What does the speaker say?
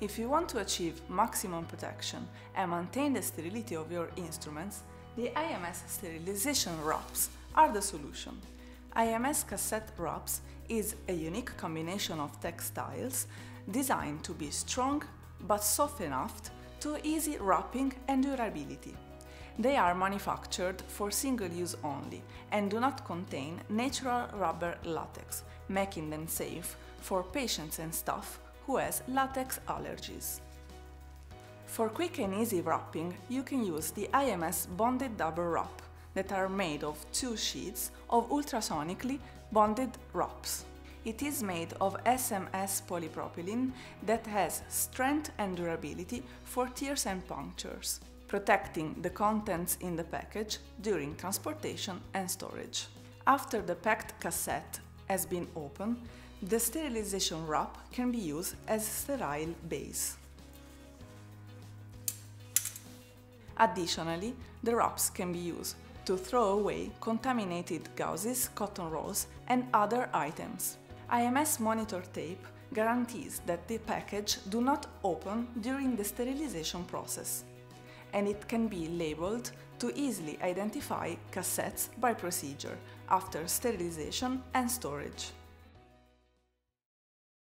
If you want to achieve maximum protection and maintain the sterility of your instruments, the IMS sterilization wraps are the solution. IMS cassette wraps is a unique combination of textiles designed to be strong but soft enough to easy wrapping and durability. They are manufactured for single use only and do not contain natural rubber latex, making them safe for patients and staff who has latex allergies. For quick and easy wrapping, you can use the IMS bonded double wrap that are made of two sheets of ultrasonically bonded wraps. It is made of SMS polypropylene that has strength and durability for tears and punctures protecting the contents in the package during transportation and storage. After the packed cassette has been opened, the sterilization wrap can be used as sterile base. Additionally, the wraps can be used to throw away contaminated gauzes, cotton rolls and other items. IMS monitor tape guarantees that the package do not open during the sterilization process and it can be labeled to easily identify cassettes by procedure after sterilization and storage.